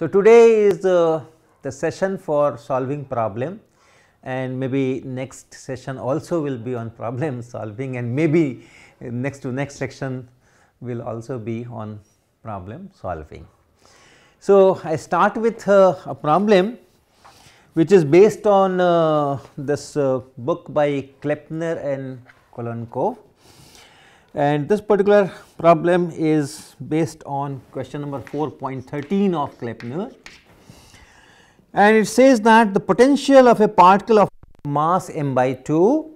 So, today is uh, the session for solving problem and maybe next session also will be on problem solving and maybe next to next section will also be on problem solving. So, I start with uh, a problem which is based on uh, this uh, book by Kleppner and Kolenkow and this particular problem is based on question number 4.13 of Kleppner. And it says that the potential of a particle of mass m by 2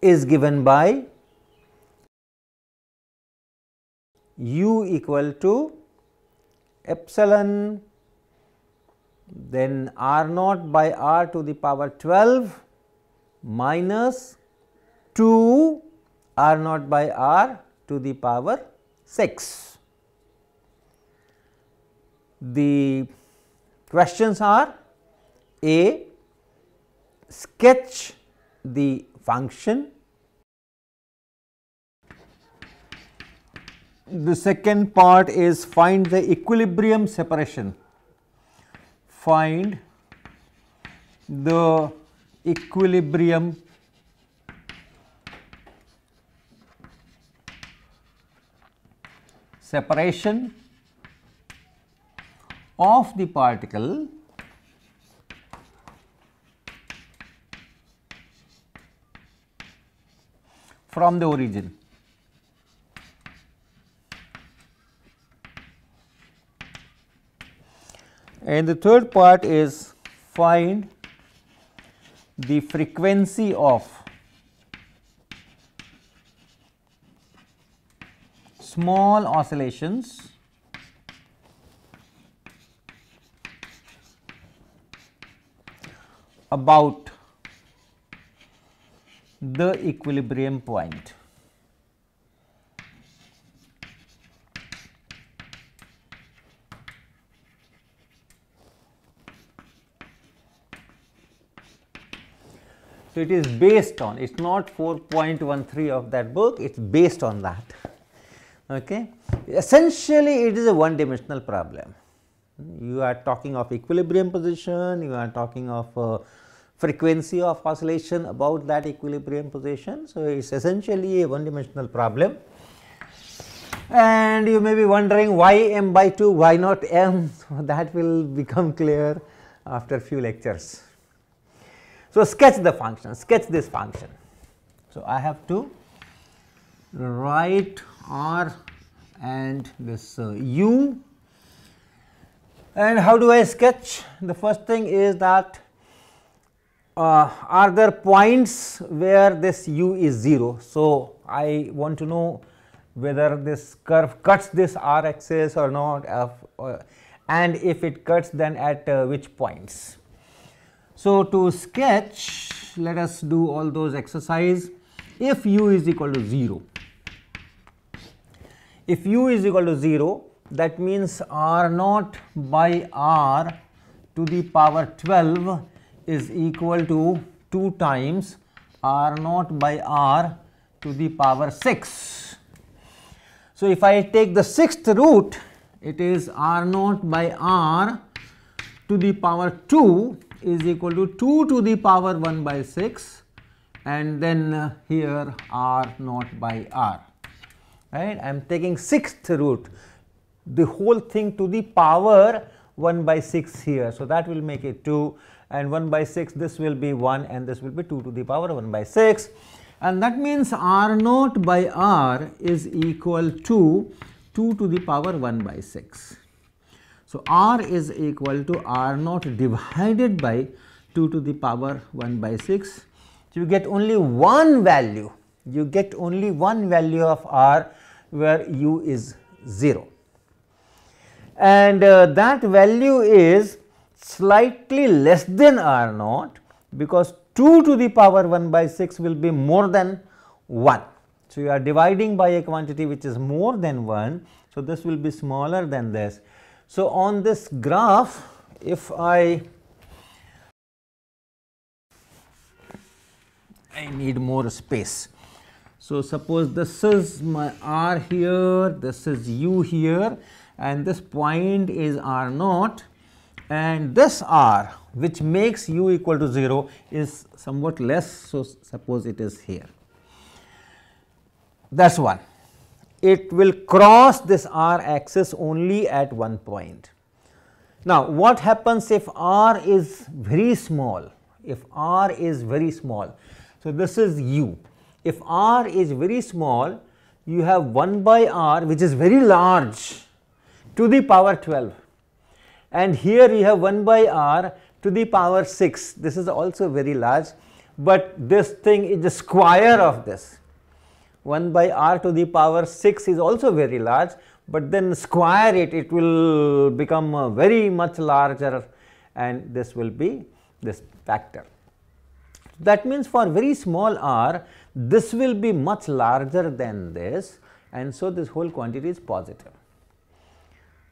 is given by u equal to epsilon then r naught by r to the power 12 minus 2 r naught by r to the power 6. The questions are A sketch the function. The second part is find the equilibrium separation, find the equilibrium separation of the particle from the origin. And the third part is find the frequency of small oscillations about the equilibrium point. So, it is based on it is not 4.13 of that book it is based on that. Okay. Essentially it is a one dimensional problem. You are talking of equilibrium position, you are talking of uh, frequency of oscillation about that equilibrium position. So, it is essentially a one dimensional problem and you may be wondering why m by 2 why not m so that will become clear after few lectures. So, sketch the function sketch this function. So, I have to write r and this uh, u and how do I sketch the first thing is that uh, are there points where this u is 0. So, I want to know whether this curve cuts this r axis or not uh, and if it cuts then at uh, which points. So, to sketch let us do all those exercise if u is equal to 0. If u is equal to 0 that means r naught by r to the power 12 is equal to 2 times r naught by r to the power 6. So, if I take the sixth root it is r naught by r to the power 2 is equal to 2 to the power 1 by 6 and then here r naught by r right. I am taking sixth root the whole thing to the power 1 by 6 here. So, that will make it 2 and 1 by 6 this will be 1 and this will be 2 to the power 1 by 6 and that means r naught by r is equal to 2 to the power 1 by 6. So, r is equal to r naught divided by 2 to the power 1 by 6. So, you get only one value, you get only one value of r where u is 0 and uh, that value is slightly less than r naught because 2 to the power 1 by 6 will be more than 1. So, you are dividing by a quantity which is more than 1. So, this will be smaller than this. So, on this graph if I I need more space. So, suppose this is my r here, this is u here and this point is r naught and this r which makes u equal to 0 is somewhat less. So, suppose it is here that is one. It will cross this r axis only at one point. Now, what happens if r is very small, if r is very small. So, this is u. If r is very small, you have 1 by r which is very large to the power 12 and here we have 1 by r to the power 6. This is also very large, but this thing is the square of this 1 by r to the power 6 is also very large, but then square it, it will become very much larger and this will be this factor. That means for very small r, this will be much larger than this and so this whole quantity is positive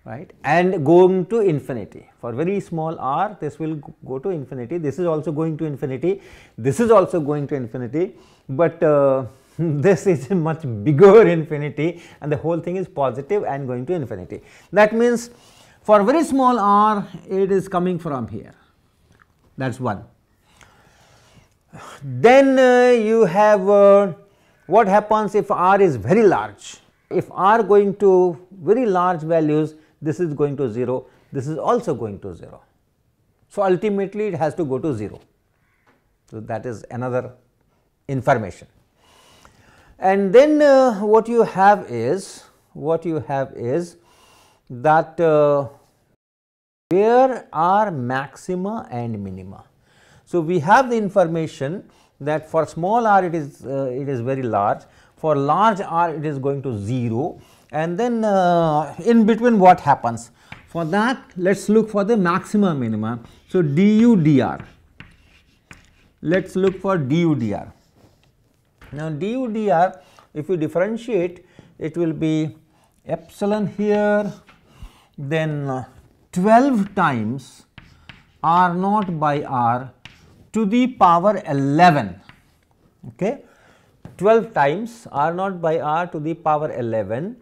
right and going to infinity. For very small r, this will go to infinity, this is also going to infinity, this is also going to infinity, but uh, this is a much bigger infinity and the whole thing is positive and going to infinity. That means, for very small r it is coming from here that is 1. Then uh, you have uh, what happens if r is very large. If r going to very large values this is going to 0, this is also going to 0. So, ultimately it has to go to 0. So, that is another information and then uh, what you have is what you have is that uh, where are maxima and minima. So, we have the information that for small r it is uh, it is very large for large r it is going to 0 and then uh, in between what happens? For that let us look for the maxima minima. So, du dr let us look for du dr now, du dr if you differentiate it will be epsilon here then uh, 12 times r naught by r to the power 11 okay? 12 times r naught by r to the power 11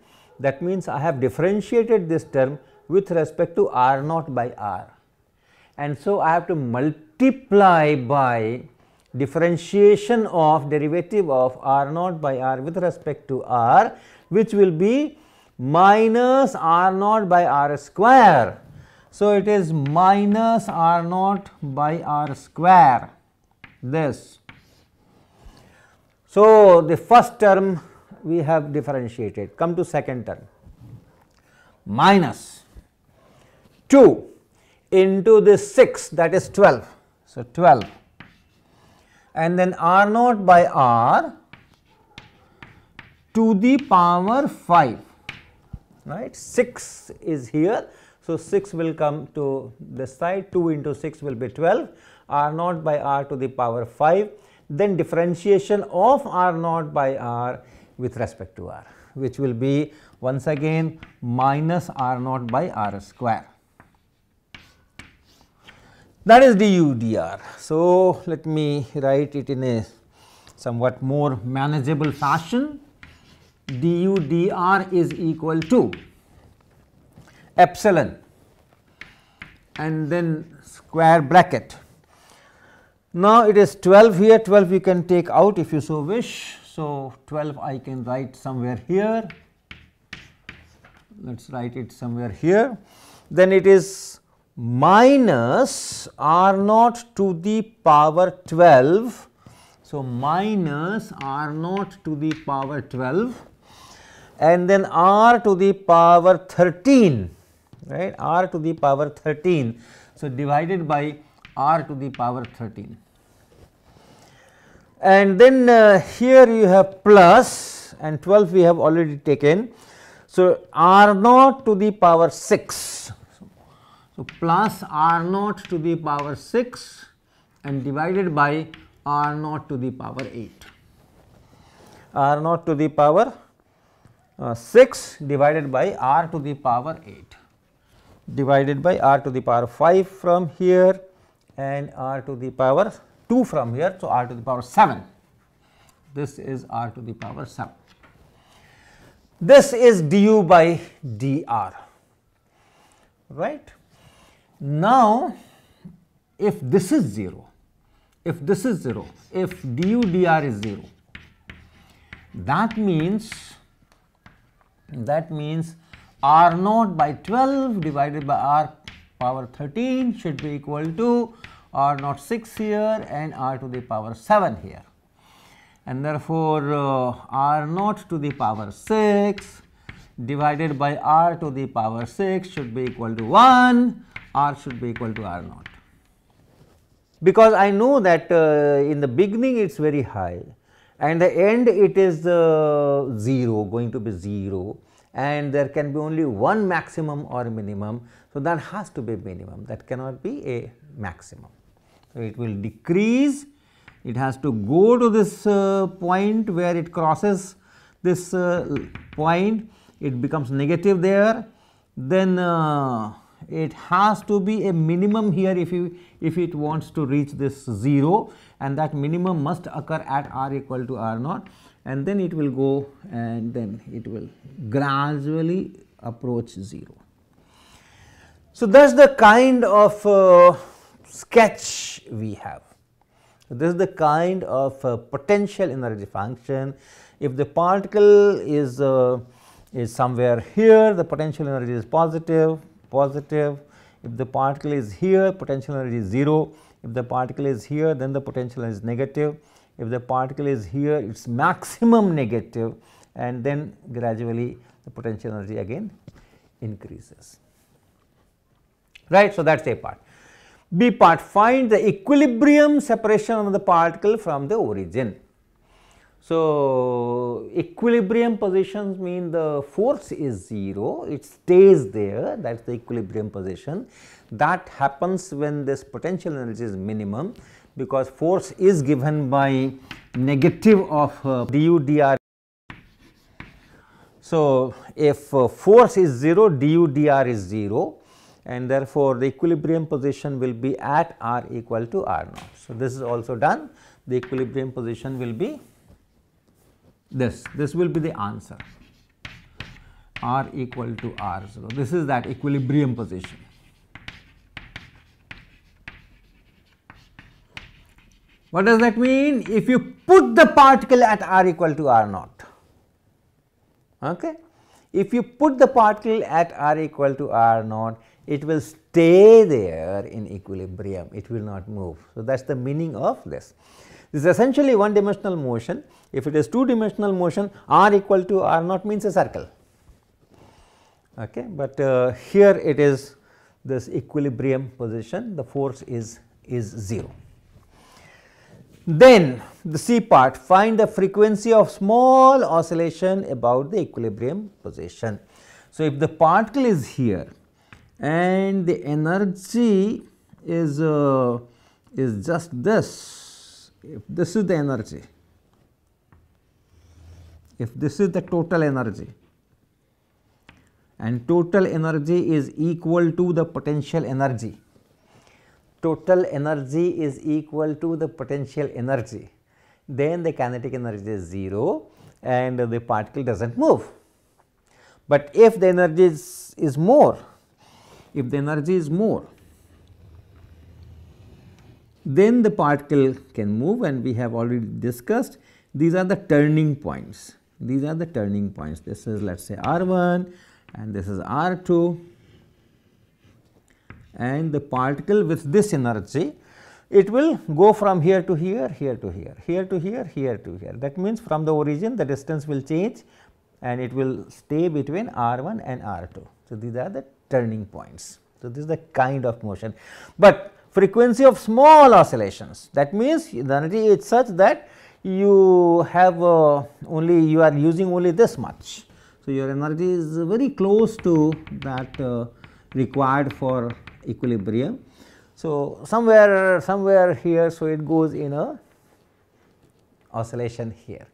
that means I have differentiated this term with respect to r naught by r and so I have to multiply by differentiation of derivative of r naught by r with respect to r which will be minus r naught by r square. So, it is minus r naught by r square this. So, the first term we have differentiated. Come to second term. Minus 2 into this 6 that is 12. So, 12 and then r naught by r to the power 5 right? 6 is here. So, 6 will come to this side. 2 into 6 will be 12 r naught by r to the power 5 then differentiation of r naught by r with respect to r which will be once again minus r naught by r square that is du dr. So, let me write it in a somewhat more manageable fashion du dr is equal to epsilon and then square bracket. Now, it is 12 here 12 you can take out if you so wish. So, 12 I can write somewhere here. Let us write it somewhere here. Then it is minus r naught to the power 12. So, minus r naught to the power 12 and then r to the power 13 right? R to the power 13. So, divided by r to the power 13 and then uh, here you have plus and 12 we have already taken. So, r naught to the power 6 so, plus r naught to the power 6 and divided by r naught to the power 8. r naught to the power uh, 6 divided by r to the power 8 divided by r to the power 5 from here and r to the power 2 from here. So, r to the power 7 this is r to the power 7. This is du by dr right. Now, if this is 0, if this is 0, if du dr is 0, that means that means r naught by 12 divided by r power 13 should be equal to r naught 6 here and r to the power 7 here. And therefore, uh, r naught to the power 6 divided by r to the power 6 should be equal to 1, r should be equal to r naught. Because I know that uh, in the beginning it is very high and the end it is uh, 0 going to be 0 and there can be only one maximum or minimum. So, that has to be minimum that cannot be a maximum. It will decrease. It has to go to this uh, point where it crosses this uh, point. It becomes negative there. Then uh, it has to be a minimum here if you if it wants to reach this 0 and that minimum must occur at r equal to r naught. And then it will go and then it will gradually approach 0. So, that is the kind of uh, sketch we have. So, this is the kind of uh, potential energy function. If the particle is uh, is somewhere here, the potential energy is positive, positive. If the particle is here, potential energy is 0. If the particle is here, then the potential is negative. If the particle is here, it is maximum negative and then gradually the potential energy again increases. Right. So, that is A part. B part find the equilibrium separation of the particle from the origin. So, equilibrium positions mean the force is 0, it stays there that is the equilibrium position that happens when this potential energy is minimum because force is given by negative of uh, du dr. So, if uh, force is 0 du dr is 0 and therefore, the equilibrium position will be at r equal to r naught. So, this is also done the equilibrium position will be this, this will be the answer r equal to r 0. This is that equilibrium position. What does that mean? If you put the particle at r equal to r naught, okay. if you put the particle at r equal to r naught, it will stay there in equilibrium, it will not move. So, that is the meaning of this. This is essentially one dimensional motion. If it is two dimensional motion, r equal to r naught means a circle. Okay. But uh, here it is this equilibrium position, the force is, is 0. Then the C part find the frequency of small oscillation about the equilibrium position. So, if the particle is here and the energy is uh, is just this. If this is the energy, if this is the total energy and total energy is equal to the potential energy, total energy is equal to the potential energy, then the kinetic energy is 0 and the particle does not move. But if the energy is, is more, if the energy is more, then the particle can move and we have already discussed these are the turning points. These are the turning points. This is let us say R 1 and this is R 2 and the particle with this energy it will go from here to here, here to here, here to here, here to here. That means, from the origin the distance will change and it will stay between R 1 and R 2. So, these are the turning points. So, this is the kind of motion, but frequency of small oscillations. That means, the energy is such that you have uh, only you are using only this much. So, your energy is very close to that uh, required for equilibrium. So, somewhere somewhere here, so it goes in a oscillation here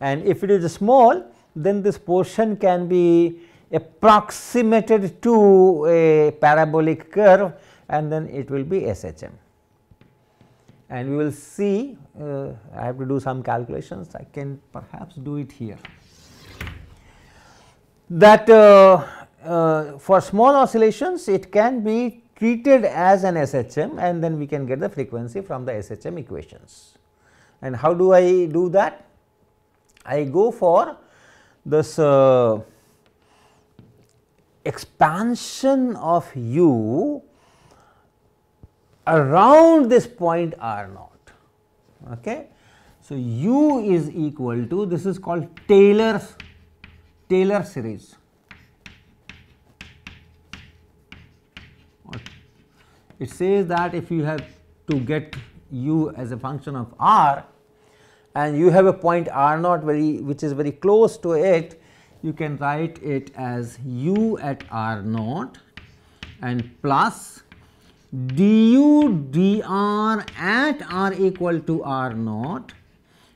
and if it is small then this portion can be approximated to a parabolic curve and then it will be SHM. And we will see uh, I have to do some calculations I can perhaps do it here that uh, uh, for small oscillations it can be treated as an SHM and then we can get the frequency from the SHM equations. And how do I do that? I go for this uh, expansion of u around this point r naught. Okay. So, u is equal to this is called Taylor's Taylor series. It says that if you have to get u as a function of r and you have a point r naught very which is very close to it, you can write it as u at r naught and plus du dr at r equal to r naught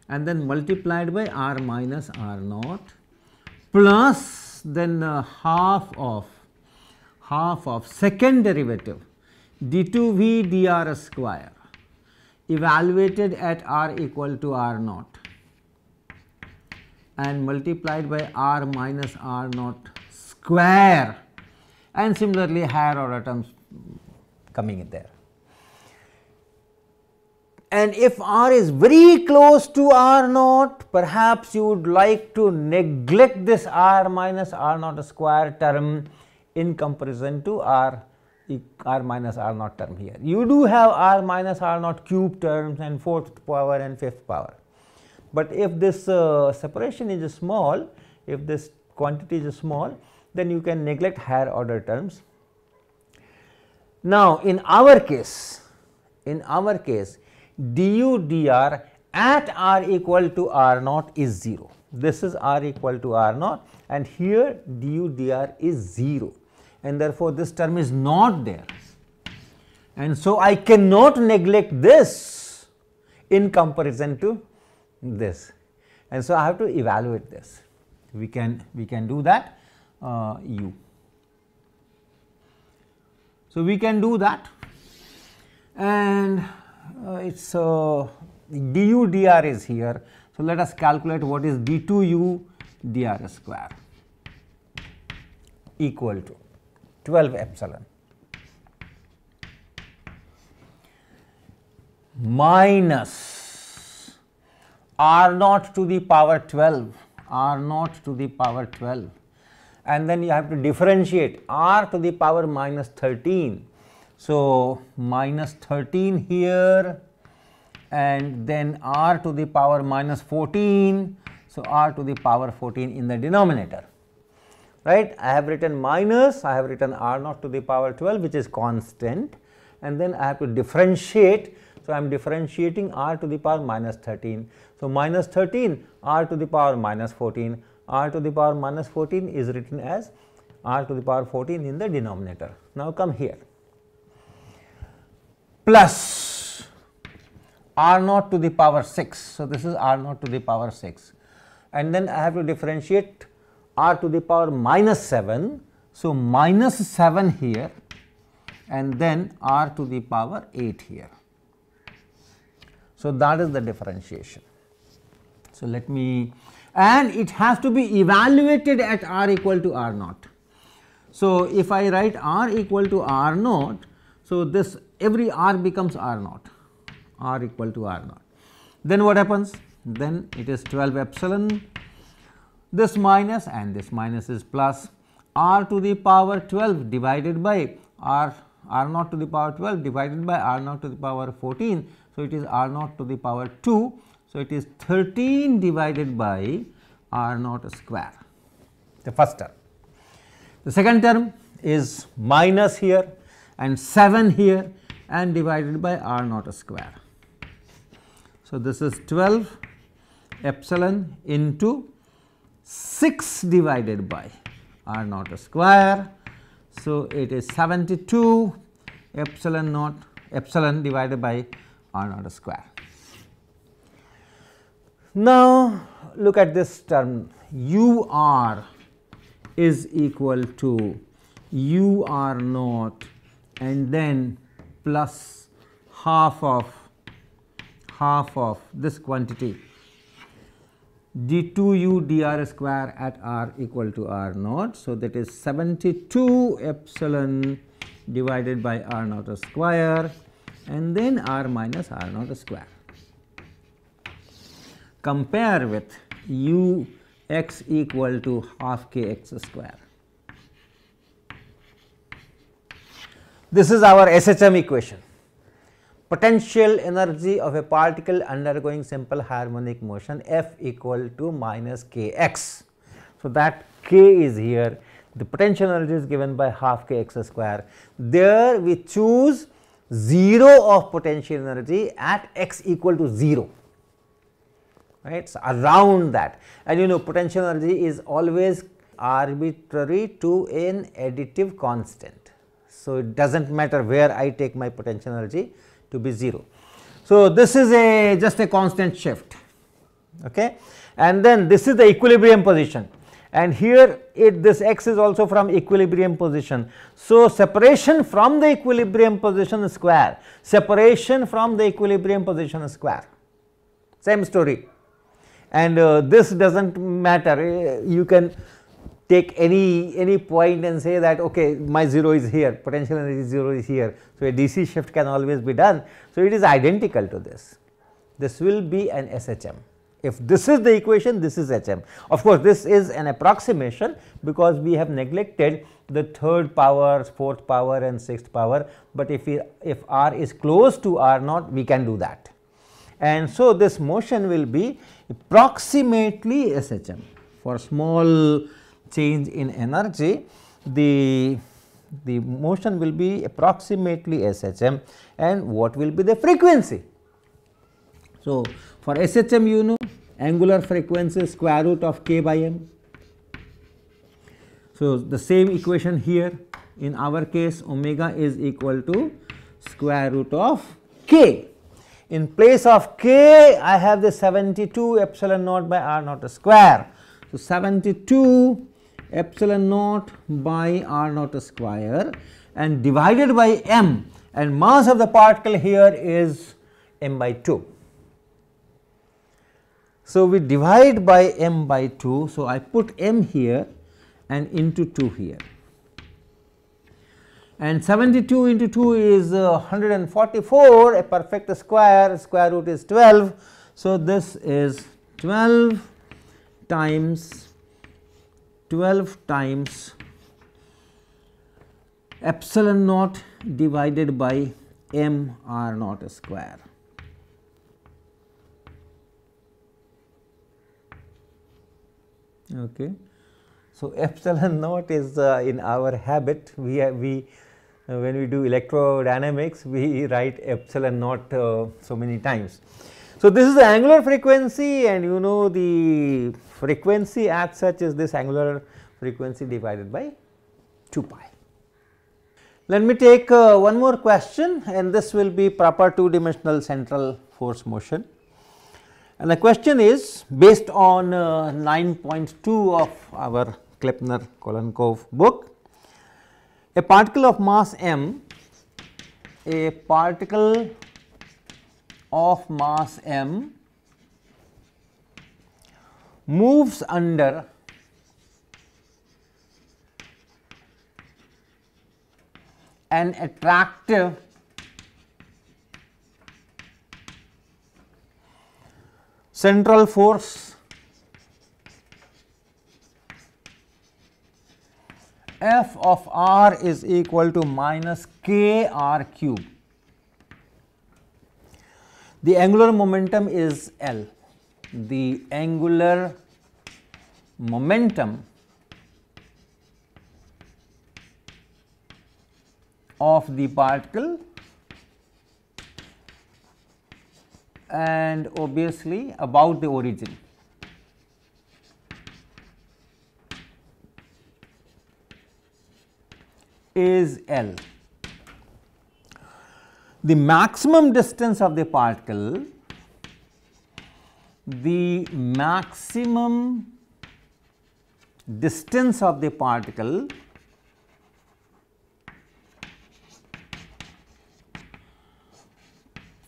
and then multiplied by r minus r naught plus then uh, half of half of second derivative d2v dr square evaluated at r equal to r naught and multiplied by r minus r naught square and similarly higher order terms coming in there. And if r is very close to r naught perhaps you would like to neglect this r minus r naught square term in comparison to r r minus r naught term here. You do have r minus r naught cube terms and fourth power and fifth power. But if this uh, separation is small, if this quantity is small, then you can neglect higher order terms. Now, in our case, in our case du dr at r equal to r naught is 0. This is r equal to r naught and here du dr is 0 and therefore, this term is not there. And so, I cannot neglect this in comparison to this and so I have to evaluate this. We can we can do that uh, u. So, we can do that and uh, it is uh, du dr is here. So, let us calculate what is d2u dr square equal to 12 epsilon minus r naught to the power 12 r naught to the power 12 and then you have to differentiate r to the power minus 13. So, minus 13 here and then r to the power minus 14. So, r to the power 14 in the denominator right. I have written minus, I have written r naught to the power 12 which is constant and then I have to differentiate. So, I am differentiating r to the power minus 13. So, minus 13 r to the power minus 14, r to the power minus 14 is written as r to the power 14 in the denominator. Now, come here plus r naught to the power 6. So, this is r naught to the power 6 and then I have to differentiate r to the power minus 7. So, minus 7 here and then r to the power 8 here. So, that is the differentiation. So, let me and it has to be evaluated at r equal to r naught. So, if I write r equal to r naught, so this every r becomes r naught, r equal to r naught. Then what happens? Then it is 12 epsilon this minus and this minus is plus r to the power 12 divided by r r naught to the power 12 divided by r naught to the power 14. So, it is r naught to the power 2. So, it is 13 divided by r naught square the first term. The second term is minus here and 7 here and divided by r naught square. So, this is 12 epsilon into 6 divided by r naught square. So, it is 72 epsilon naught epsilon divided by r naught square. Now, look at this term u r is equal to u r naught and then plus half of half of this quantity d2u dr square at r equal to r naught. So, that is 72 epsilon divided by r naught square and then r minus r naught square. Compare with u x equal to half k x square. This is our SHM equation potential energy of a particle undergoing simple harmonic motion F equal to minus k x. So, that k is here the potential energy is given by half k x square. There we choose 0 of potential energy at x equal to 0 right? So around that. And you know potential energy is always arbitrary to an additive constant. So, it does not matter where I take my potential energy to be 0. So, this is a just a constant shift. Okay? And then this is the equilibrium position and here it this x is also from equilibrium position. So, separation from the equilibrium position square. Separation from the equilibrium position square. Same story. And uh, this does not matter you can take any any point and say that okay my 0 is here. Potential energy 0 is here. So, a DC shift can always be done. So, it is identical to this. This will be an SHM if this is the equation this is HM. Of course, this is an approximation because we have neglected the third power, fourth power and sixth power, but if we, if r is close to r naught we can do that. And so, this motion will be approximately SHM for small change in energy the the motion will be approximately SHM and what will be the frequency. So, for SHM you know angular frequency square root of k by m. So, the same equation here in our case omega is equal to square root of k. In place of k I have the 72 epsilon naught by r naught square. So, 72 epsilon naught by r naught square and divided by m and mass of the particle here is m by 2. So, we divide by m by 2. So, I put m here and into 2 here and 72 into 2 is uh, 144 a perfect square square root is 12. So, this is 12 times 12 times epsilon naught divided by m r naught square. Okay. So, epsilon naught is uh, in our habit we have, we uh, when we do electrodynamics we write epsilon naught uh, so many times. So, this is the angular frequency and you know the frequency as such is this angular frequency divided by 2 pi. Let me take uh, one more question and this will be proper two dimensional central force motion. And the question is based on uh, 9.2 of our Kleppner Kolenkow book, a particle of mass m, a particle of mass m moves under an attractive central force f of r is equal to minus k r cube. The angular momentum is L. The angular momentum of the particle and obviously about the origin. is L. The maximum distance of the particle the maximum distance of the particle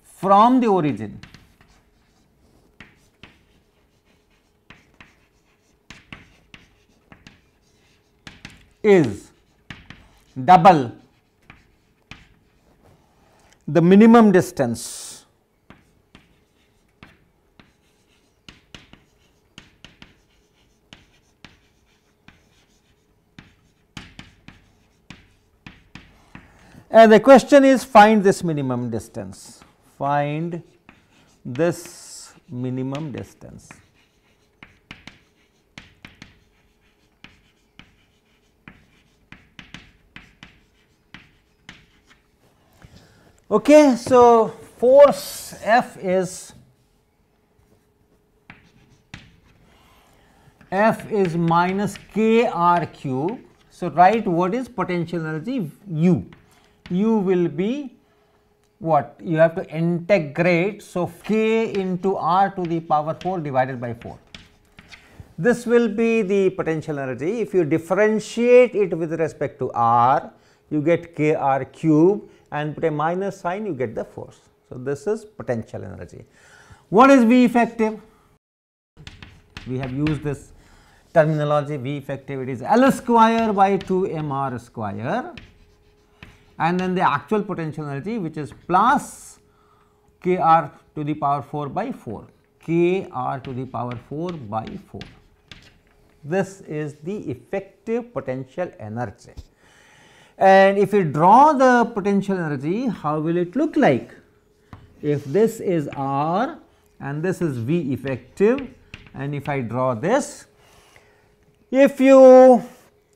from the origin is double the minimum distance and the question is find this minimum distance. Find this minimum distance Okay, so force F is F is minus k r cube. So, write what is potential energy U. U will be what you have to integrate. So, k into r to the power 4 divided by 4. This will be the potential energy. If you differentiate it with respect to r, you get k r cube and put a minus sign you get the force. So, this is potential energy. What is V effective? We have used this terminology V effective it is L square by 2 m r square and then the actual potential energy which is plus k r to the power 4 by 4 k r to the power 4 by 4. This is the effective potential energy. And if we draw the potential energy, how will it look like? If this is R and this is V effective and if I draw this, if you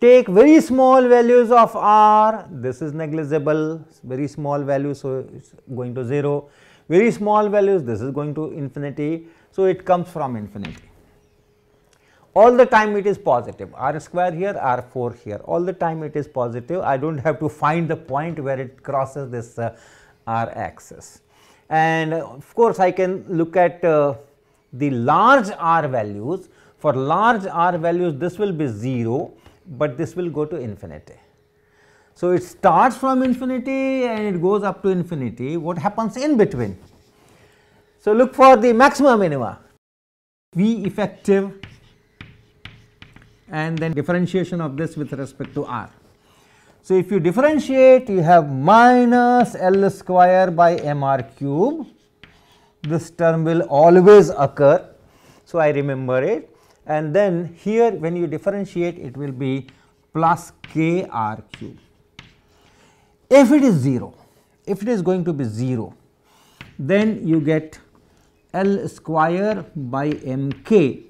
take very small values of R, this is negligible, very small value, so it is going to 0, very small values, this is going to infinity, so it comes from infinity all the time it is positive r square here r 4 here all the time it is positive I do not have to find the point where it crosses this uh, r axis. And uh, of course, I can look at uh, the large r values for large r values this will be 0, but this will go to infinity. So, it starts from infinity and it goes up to infinity what happens in between. So, look for the maximum minima V effective and then differentiation of this with respect to r. So, if you differentiate you have minus L square by m r cube this term will always occur. So, I remember it and then here when you differentiate it will be plus k r cube. If it is 0, if it is going to be 0 then you get L square by m k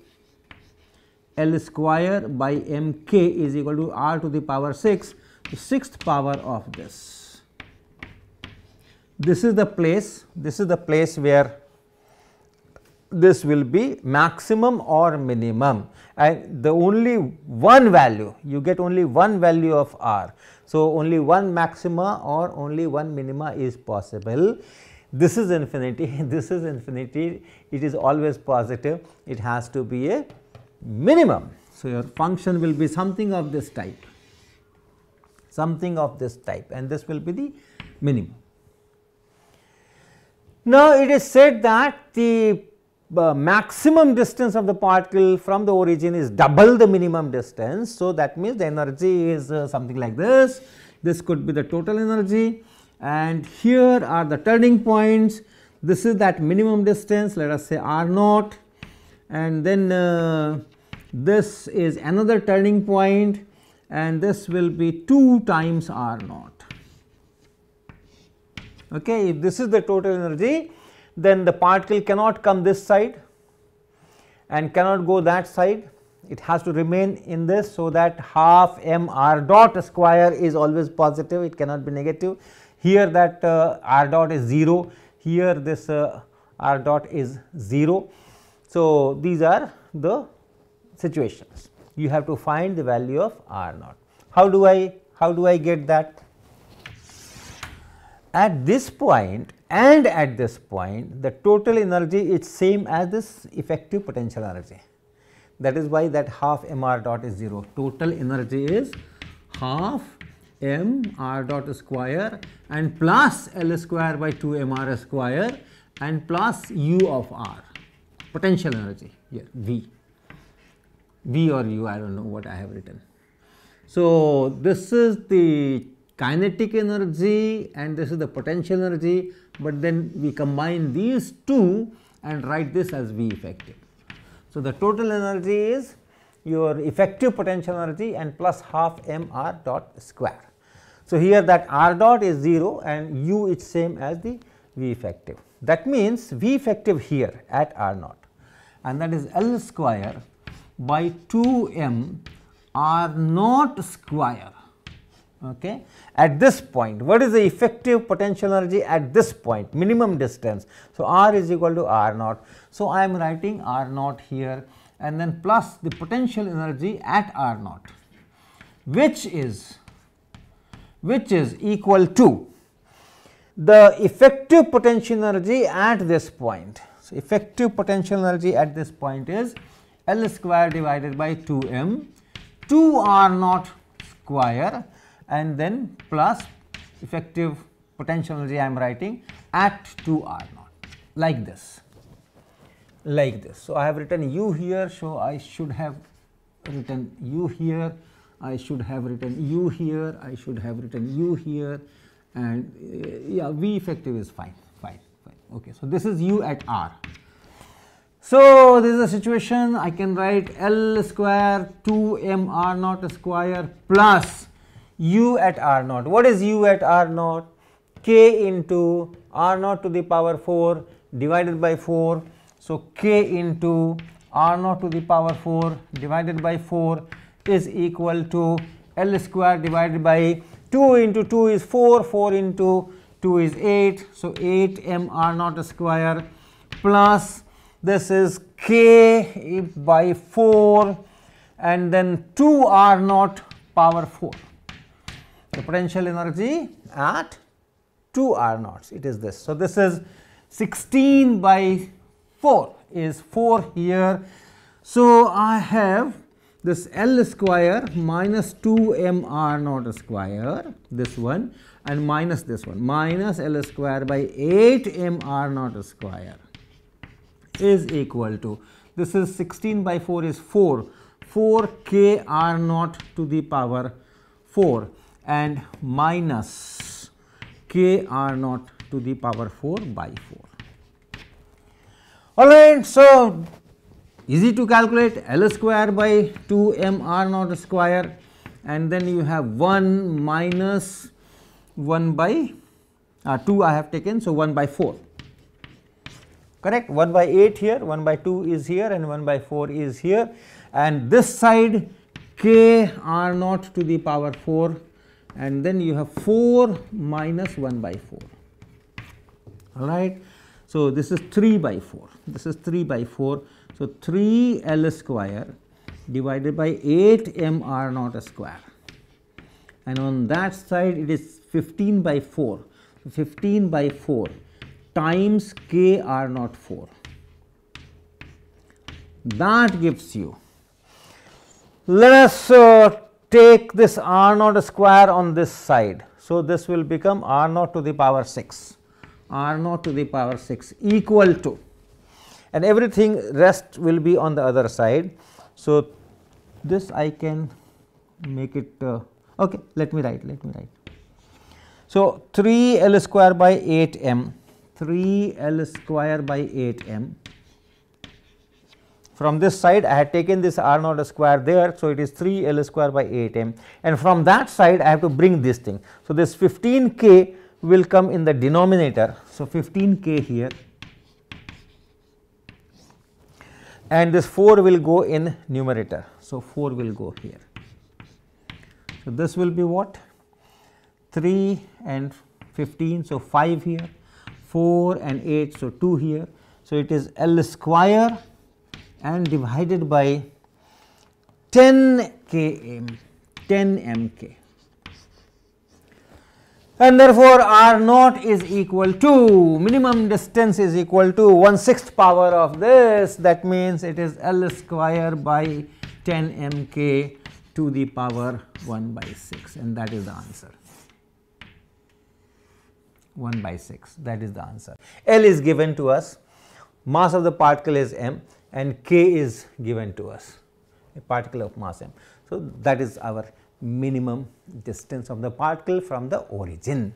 L square by m k is equal to r to the power 6, the sixth power of this. This is the place, this is the place where this will be maximum or minimum and the only one value you get only one value of r. So, only one maxima or only one minima is possible. This is infinity, this is infinity, it is always positive, it has to be a minimum. So, your function will be something of this type, something of this type. And this will be the minimum. Now, it is said that the uh, maximum distance of the particle from the origin is double the minimum distance. So, that means the energy is uh, something like this, this could be the total energy. And here are the turning points, this is that minimum distance. Let us say r naught and then uh, this is another turning point and this will be 2 times r naught. Okay, if this is the total energy then the particle cannot come this side and cannot go that side. It has to remain in this so that half m r dot square is always positive. It cannot be negative. Here that uh, r dot is 0 here this uh, r dot is 0 so, these are the situations. You have to find the value of R naught. How do I how do I get that? at this point and at this point the total energy is same as this effective potential energy. That is why that half m r dot is 0. Total energy is half m r dot square and plus L square by 2 m r square and plus u of r potential energy here V, V or u I do not know what I have written. So, this is the kinetic energy and this is the potential energy, but then we combine these two and write this as V effective. So, the total energy is your effective potential energy and plus half m r dot square. So, here that r dot is 0 and u is same as the V effective. That means, V effective here at r naught and that is L square by 2 m r naught square okay. At this point, what is the effective potential energy at this point minimum distance? So, r is equal to r naught. So, I am writing r naught here and then plus the potential energy at r naught which is which is equal to the effective potential energy at this point. So, effective potential energy at this point is L square divided by 2 m. 2 r naught square. And then plus effective potential energy I am writing at 2 r naught like this. Like this. So, I have written u here. So I should have written u here. I should have written u here. I should have written u here. And uh, yeah v effective is fine okay. So, this is u at r so, this is a situation I can write L square 2 m r naught square plus u at r naught. What is u at r naught? k into r naught to the power 4 divided by 4. So, k into r naught to the power 4 divided by 4 is equal to L square divided by 2 into 2 is 4, 4 into 2 is 8. So, 8 m r naught square plus this is k by 4 and then 2 r naught power 4. The potential energy at 2 r naughts it is this. So, this is 16 by 4 is 4 here. So, I have this L square minus 2 m r naught square this one and minus this one. Minus L square by 8 m r naught square is equal to this is 16 by 4 is 4 4 k r naught to the power 4 and minus k r naught to the power 4 by 4. Alright, so easy to calculate. L square by 2 m r naught square. And then you have 1 minus 1 by uh, 2 I have taken. So, 1 by 4 correct 1 by 8 here 1 by 2 is here and 1 by 4 is here and this side k r naught to the power 4 and then you have 4 minus 1 by 4 all right. So, this is 3 by 4 this is 3 by 4. So, 3 L square divided by 8 m r naught square and on that side it is 15 by 4. 15 by 4 times k r naught 4 that gives you. Let us uh, take this r naught square on this side. So, this will become r naught to the power 6 r naught to the power 6 equal to and everything rest will be on the other side. So, this I can make it uh, okay let me write let me write. So, 3 L square by 8 m 3 L square by 8 m. From this side I had taken this R naught square there. So, it is 3 L square by 8 m and from that side I have to bring this thing. So, this 15 k will come in the denominator. So, 15 k here and this 4 will go in numerator. So, 4 will go here. So, this will be what 3 and 15. So, 5 here 4 and 8. So, 2 here. So, it is L square and divided by 10 km 10 mk. and therefore R naught is equal to minimum distance is equal to 1 sixth power of this that means it is L square by 10 m k to the power 1 by 6 and that is the answer 1 by 6 that is the answer. L is given to us mass of the particle is m and k is given to us a particle of mass m. So, that is our minimum distance of the particle from the origin.